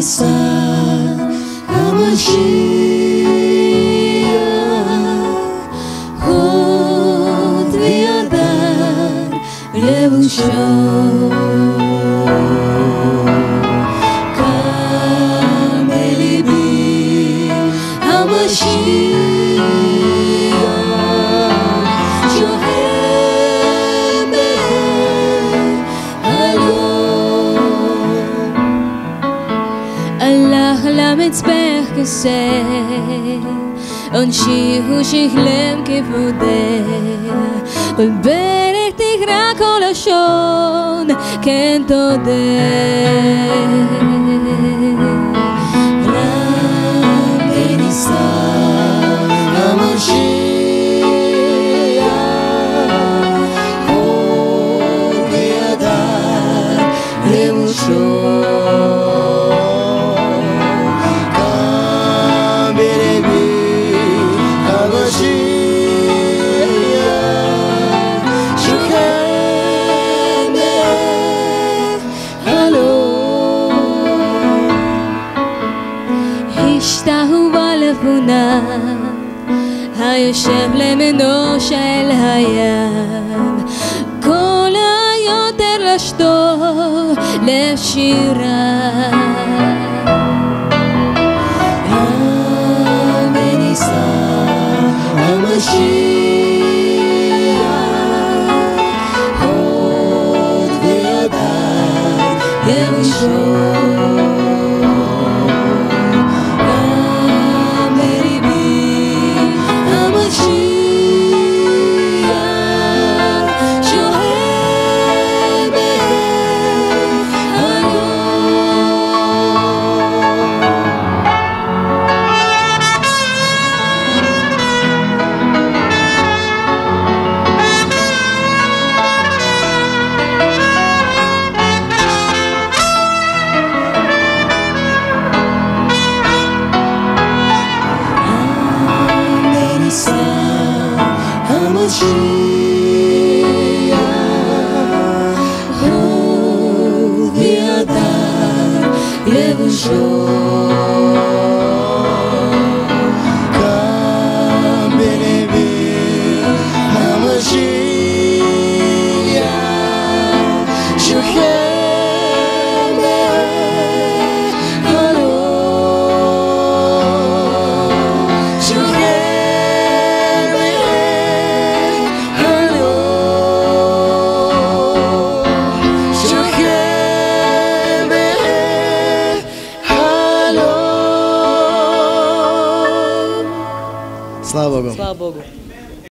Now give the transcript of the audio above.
está a magia rodeada chão, Camelibi a magia הלך למצפך כסה, עונשי הוא שכלם כבודך. כל ברך תקרא כל לשון, כן תודה. רם השתהו בלבונה, היושב למנו של הים, כל היותר לשתו לשירה. רם ונישא המשיח, O oh, é o jogo. Слава Богу. Слава Богу.